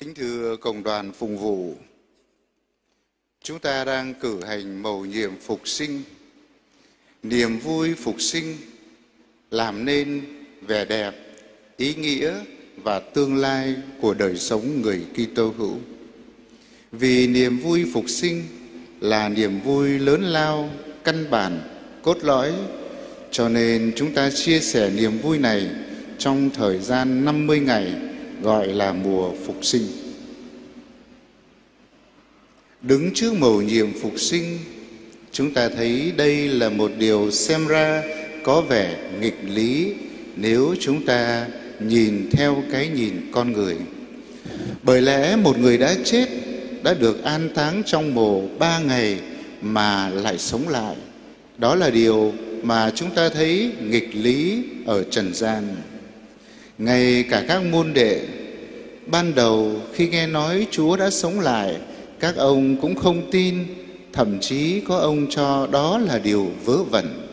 Kính thưa Cộng đoàn Phụng vụ, chúng ta đang cử hành mầu nhiệm phục sinh. Niềm vui phục sinh làm nên vẻ đẹp, ý nghĩa và tương lai của đời sống người Kitô hữu. Vì niềm vui phục sinh là niềm vui lớn lao, căn bản, cốt lõi, cho nên chúng ta chia sẻ niềm vui này trong thời gian 50 ngày gọi là mùa phục sinh. Đứng trước mầu nhiệm phục sinh, chúng ta thấy đây là một điều xem ra có vẻ nghịch lý nếu chúng ta nhìn theo cái nhìn con người. Bởi lẽ một người đã chết, đã được an táng trong mồ ba ngày mà lại sống lại. Đó là điều mà chúng ta thấy nghịch lý ở trần gian. Ngay cả các môn đệ, ban đầu khi nghe nói Chúa đã sống lại, các ông cũng không tin, thậm chí có ông cho đó là điều vớ vẩn.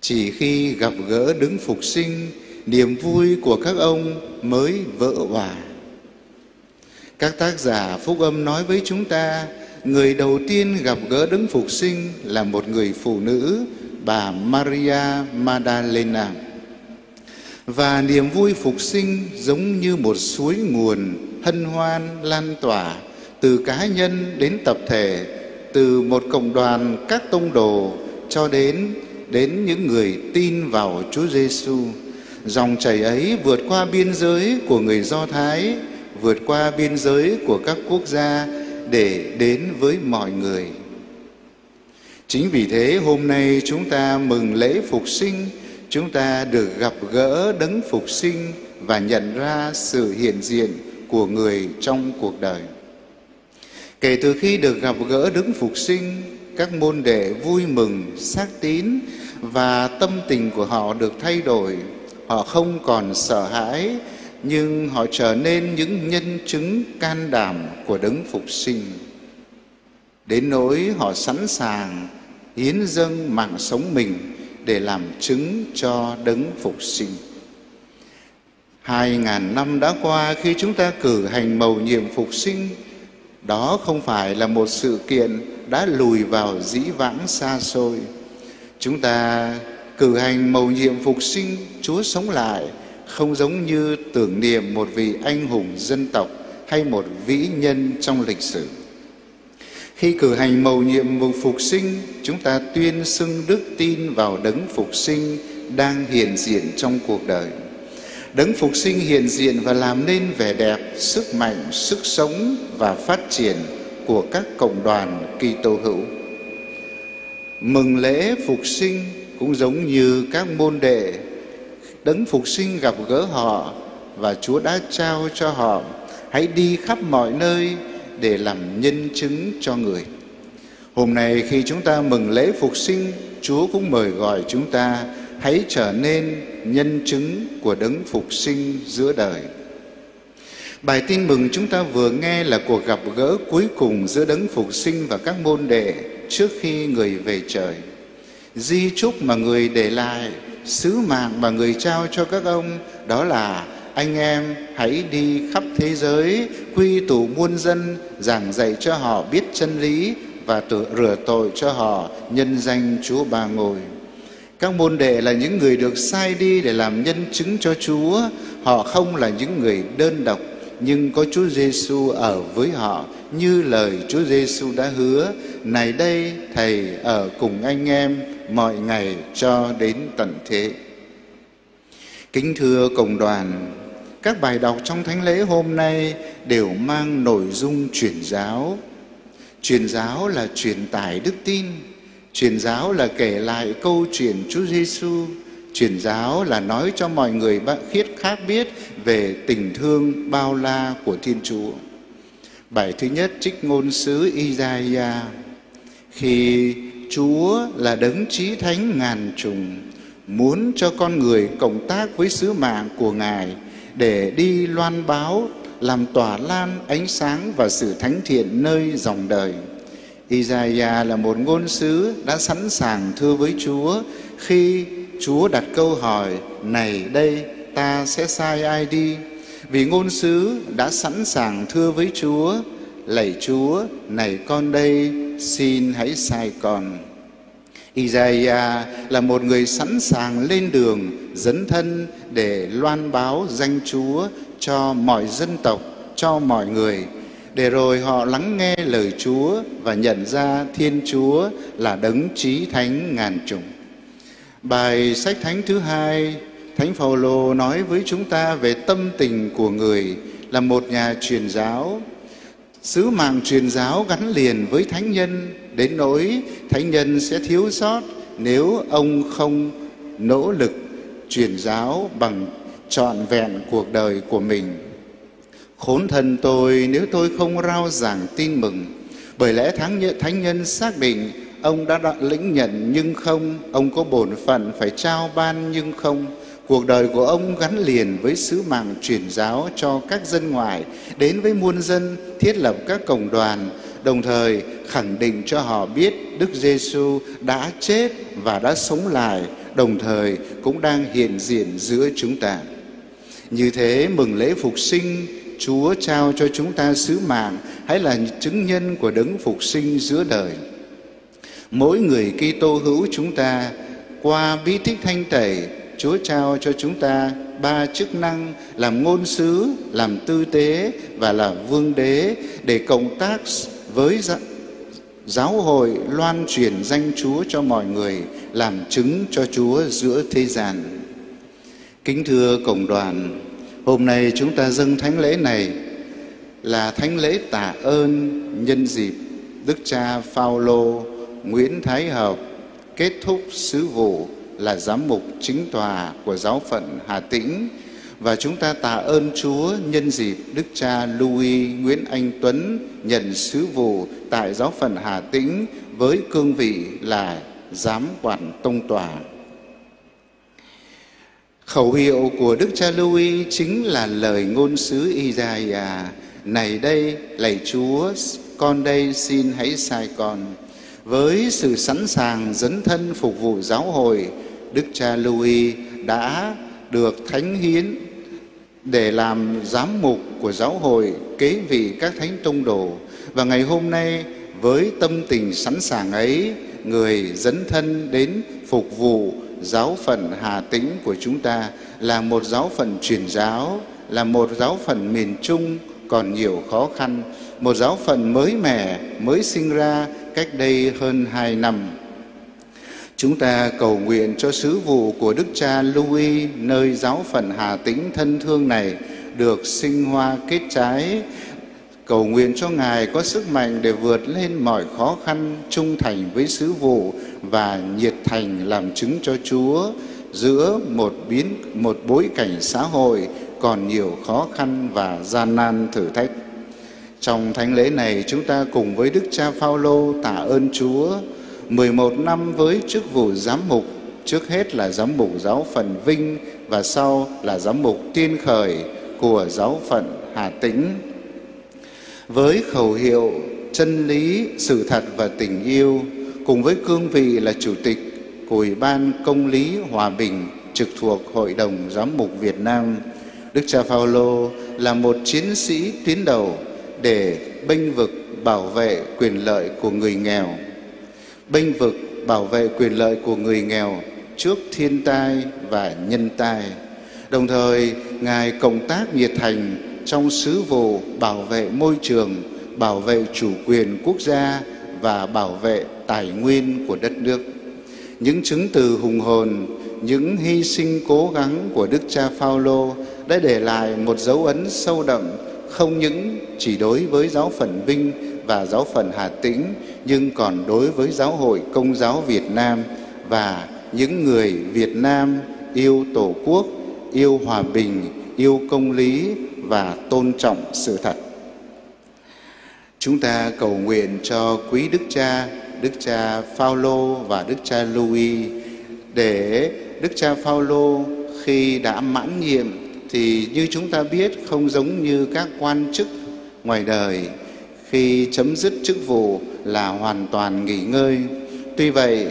Chỉ khi gặp gỡ đứng phục sinh, niềm vui của các ông mới vỡ hòa. Các tác giả phúc âm nói với chúng ta, người đầu tiên gặp gỡ đứng phục sinh là một người phụ nữ, bà Maria Magdalena. Và niềm vui phục sinh giống như một suối nguồn hân hoan lan tỏa từ cá nhân đến tập thể, từ một cộng đoàn các tông đồ cho đến đến những người tin vào Chúa Giêsu. Dòng chảy ấy vượt qua biên giới của người Do Thái, vượt qua biên giới của các quốc gia để đến với mọi người. Chính vì thế hôm nay chúng ta mừng lễ phục sinh, chúng ta được gặp gỡ đấng phục sinh và nhận ra sự hiện diện của người trong cuộc đời. Kể từ khi được gặp gỡ đấng phục sinh, các môn đệ vui mừng, xác tín và tâm tình của họ được thay đổi. Họ không còn sợ hãi, nhưng họ trở nên những nhân chứng can đảm của đấng phục sinh. Đến nỗi họ sẵn sàng hiến dâng mạng sống mình để làm chứng cho đấng phục sinh. Hai ngàn năm đã qua khi chúng ta cử hành mầu nhiệm phục sinh, đó không phải là một sự kiện đã lùi vào dĩ vãng xa xôi. Chúng ta cử hành mầu nhiệm phục sinh Chúa sống lại không giống như tưởng niệm một vị anh hùng dân tộc hay một vĩ nhân trong lịch sử. Khi cử hành mầu nhiệm mừng phục sinh, chúng ta tuyên xưng đức tin vào đấng phục sinh đang hiện diện trong cuộc đời. Đấng phục sinh hiện diện và làm nên vẻ đẹp, sức mạnh, sức sống và phát triển của các cộng đoàn Kitô hữu. Mừng lễ phục sinh cũng giống như các môn đệ đấng phục sinh gặp gỡ họ và Chúa đã trao cho họ hãy đi khắp mọi nơi để làm nhân chứng cho người. Hôm nay khi chúng ta mừng lễ phục sinh, Chúa cũng mời gọi chúng ta hãy trở nên nhân chứng của đấng phục sinh giữa đời. Bài tin mừng chúng ta vừa nghe là cuộc gặp gỡ cuối cùng giữa đấng phục sinh và các môn đệ trước khi người về trời. Di chúc mà người để lại, sứ mạng mà người trao cho các ông đó là anh em hãy đi khắp thế giới quy tụ muôn dân giảng dạy cho họ biết chân lý và tự rửa tội cho họ nhân danh Chúa Ba Ngồi. Các môn đệ là những người được sai đi để làm nhân chứng cho Chúa. Họ không là những người đơn độc, nhưng có Chúa Giêsu ở với họ như lời Chúa Giêsu đã hứa. Này đây, Thầy ở cùng anh em mọi ngày cho đến tận thế. Kính thưa cộng đoàn, các bài đọc trong thánh lễ hôm nay đều mang nội dung truyền giáo. Truyền giáo là truyền tải đức tin, truyền giáo là kể lại câu chuyện Chúa Giêsu, truyền giáo là nói cho mọi người khiết khác biết về tình thương bao la của Thiên Chúa. Bài thứ nhất trích ngôn sứ Isaiah khi Chúa là đấng trí thánh ngàn trùng muốn cho con người cộng tác với sứ mạng của Ngài để đi loan báo làm tỏa lan ánh sáng và sự thánh thiện nơi dòng đời. Isaiah là một ngôn sứ đã sẵn sàng thưa với Chúa khi Chúa đặt câu hỏi này đây ta sẽ sai ai đi vì ngôn sứ đã sẵn sàng thưa với Chúa, lạy Chúa, này con đây, xin hãy sai con. Isaiah là một người sẵn sàng lên đường dấn thân để loan báo danh Chúa cho mọi dân tộc, cho mọi người, để rồi họ lắng nghe lời Chúa và nhận ra Thiên Chúa là đấng trí thánh ngàn trùng. Bài sách thánh thứ hai, Thánh Phaolô nói với chúng ta về tâm tình của người là một nhà truyền giáo. Sứ mạng truyền giáo gắn liền với thánh nhân đến nỗi thánh nhân sẽ thiếu sót nếu ông không nỗ lực truyền giáo bằng trọn vẹn cuộc đời của mình. Khốn thân tôi nếu tôi không rao giảng tin mừng, bởi lẽ thánh nhân, thánh nhân xác định ông đã, đoạn lĩnh nhận nhưng không, ông có bổn phận phải trao ban nhưng không. Cuộc đời của ông gắn liền với sứ mạng truyền giáo cho các dân ngoại, đến với muôn dân, thiết lập các cộng đoàn, đồng thời khẳng định cho họ biết Đức Giêsu đã chết và đã sống lại, đồng thời cũng đang hiện diện giữa chúng ta. Như thế mừng lễ phục sinh Chúa trao cho chúng ta sứ mạng hãy là chứng nhân của đấng phục sinh giữa đời. Mỗi người Kitô hữu chúng ta qua bí tích thanh tẩy Chúa trao cho chúng ta ba chức năng làm ngôn sứ, làm tư tế và là vương đế để cộng tác với giáo hội loan truyền danh Chúa cho mọi người, làm chứng cho Chúa giữa thế gian. Kính thưa cộng đoàn, hôm nay chúng ta dâng thánh lễ này là thánh lễ tạ ơn nhân dịp Đức cha Phaolô Nguyễn Thái Hợp kết thúc sứ vụ là giám mục chính tòa của giáo phận Hà Tĩnh và chúng ta tạ ơn Chúa nhân dịp Đức cha Louis Nguyễn Anh Tuấn nhận sứ vụ tại giáo phận Hà Tĩnh với cương vị là giám quản tông tòa. Khẩu hiệu của Đức cha Louis chính là lời ngôn sứ Isaiah, này đây, lạy Chúa, con đây xin hãy sai con với sự sẵn sàng dấn thân phục vụ giáo hội, Đức cha Louis đã được thánh hiến để làm giám mục của giáo hội, kế vị các thánh tông đồ. Và ngày hôm nay, với tâm tình sẵn sàng ấy, người dấn thân đến phục vụ giáo phận Hà Tĩnh của chúng ta là một giáo phận truyền giáo, là một giáo phận miền Trung còn nhiều khó khăn, một giáo phận mới mẻ, mới sinh ra cách đây hơn hai năm Chúng ta cầu nguyện cho sứ vụ của Đức cha Louis nơi giáo phận Hà Tĩnh thân thương này được sinh hoa kết trái. Cầu nguyện cho Ngài có sức mạnh để vượt lên mọi khó khăn, trung thành với sứ vụ và nhiệt thành làm chứng cho Chúa giữa một biến một bối cảnh xã hội còn nhiều khó khăn và gian nan thử thách. Trong thánh lễ này chúng ta cùng với Đức cha Phaolô tạ ơn Chúa 11 năm với chức vụ giám mục, trước hết là giám mục giáo phận Vinh và sau là giám mục tiên khởi của giáo phận Hà Tĩnh. Với khẩu hiệu chân lý, sự thật và tình yêu, cùng với cương vị là chủ tịch của Ủy ban Công lý Hòa bình trực thuộc Hội đồng Giám mục Việt Nam, Đức cha Phaolô là một chiến sĩ tuyến đầu để bênh vực bảo vệ quyền lợi của người nghèo bênh vực bảo vệ quyền lợi của người nghèo trước thiên tai và nhân tai. Đồng thời, Ngài cộng tác nhiệt thành trong sứ vụ bảo vệ môi trường, bảo vệ chủ quyền quốc gia và bảo vệ tài nguyên của đất nước. Những chứng từ hùng hồn, những hy sinh cố gắng của Đức cha Phaolô đã để lại một dấu ấn sâu đậm không những chỉ đối với giáo phận Vinh và giáo phận Hà Tĩnh nhưng còn đối với giáo hội công giáo Việt Nam và những người Việt Nam yêu Tổ quốc, yêu hòa bình, yêu công lý và tôn trọng sự thật. Chúng ta cầu nguyện cho quý Đức Cha, Đức Cha Phaolô và Đức Cha Louis để Đức Cha Phaolô khi đã mãn nhiệm thì như chúng ta biết không giống như các quan chức ngoài đời khi chấm dứt chức vụ là hoàn toàn nghỉ ngơi. Tuy vậy,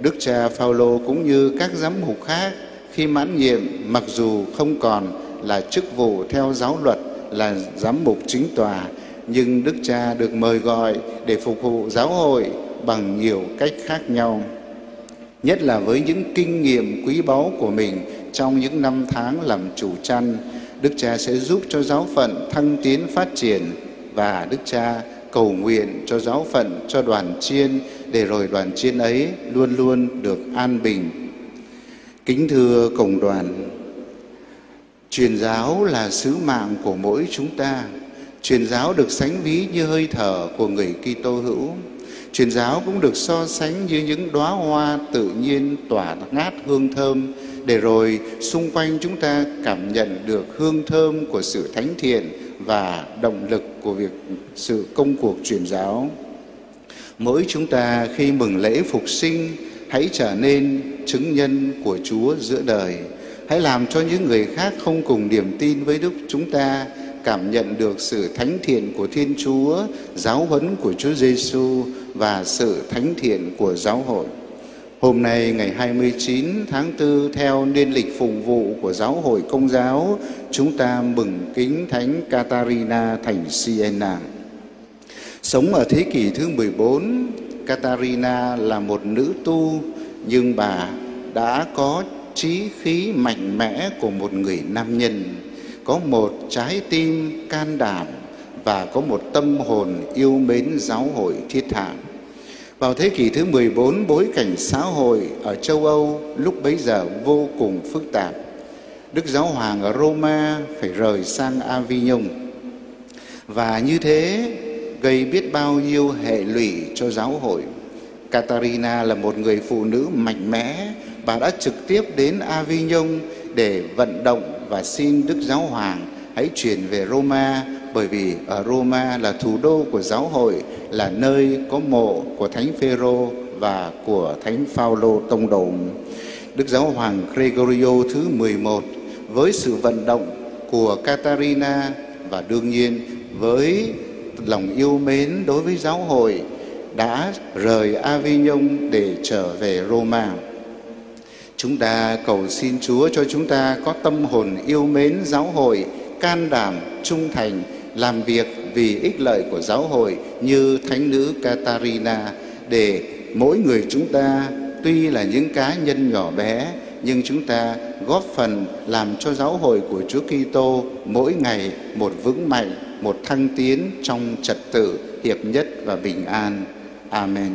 Đức cha Phaolô cũng như các giám mục khác khi mãn nhiệm mặc dù không còn là chức vụ theo giáo luật là giám mục chính tòa nhưng Đức Cha được mời gọi để phục vụ giáo hội bằng nhiều cách khác nhau. Nhất là với những kinh nghiệm quý báu của mình trong những năm tháng làm chủ chăn, Đức Cha sẽ giúp cho giáo phận thăng tiến phát triển và Đức Cha cầu nguyện cho giáo phận, cho đoàn chiên để rồi đoàn chiên ấy luôn luôn được an bình. Kính thưa cộng đoàn, truyền giáo là sứ mạng của mỗi chúng ta. Truyền giáo được sánh ví như hơi thở của người Kitô hữu. Truyền giáo cũng được so sánh như những đóa hoa tự nhiên tỏa ngát hương thơm để rồi xung quanh chúng ta cảm nhận được hương thơm của sự thánh thiện và động lực của việc sự công cuộc truyền giáo. Mỗi chúng ta khi mừng lễ phục sinh hãy trở nên chứng nhân của Chúa giữa đời. Hãy làm cho những người khác không cùng niềm tin với Đức chúng ta cảm nhận được sự thánh thiện của Thiên Chúa, giáo huấn của Chúa Giêsu và sự thánh thiện của giáo hội. Hôm nay ngày 29 tháng 4 theo niên lịch phụng vụ của giáo hội công giáo, chúng ta mừng kính Thánh Catarina thành Siena. Sống ở thế kỷ thứ 14, Catarina là một nữ tu nhưng bà đã có trí khí mạnh mẽ của một người nam nhân, có một trái tim can đảm và có một tâm hồn yêu mến giáo hội thiết thảm. Vào thế kỷ thứ 14, bối cảnh xã hội ở châu Âu lúc bấy giờ vô cùng phức tạp. Đức Giáo Hoàng ở Roma phải rời sang Avignon. Và như thế gây biết bao nhiêu hệ lụy cho giáo hội. Catarina là một người phụ nữ mạnh mẽ. Bà đã trực tiếp đến Avignon để vận động và xin Đức Giáo Hoàng hãy chuyển về Roma bởi vì ở Roma là thủ đô của giáo hội, là nơi có mộ của Thánh Phêrô và của Thánh Phaolô tông đồ. Đức Giáo Hoàng Gregorio thứ 11 với sự vận động của Catarina và đương nhiên với lòng yêu mến đối với giáo hội đã rời Avignon để trở về Roma. Chúng ta cầu xin Chúa cho chúng ta có tâm hồn yêu mến giáo hội, can đảm, trung thành, làm việc vì ích lợi của giáo hội như Thánh nữ Katarina để mỗi người chúng ta tuy là những cá nhân nhỏ bé nhưng chúng ta góp phần làm cho giáo hội của Chúa Kitô mỗi ngày một vững mạnh, một thăng tiến trong trật tự, hiệp nhất và bình an. Amen.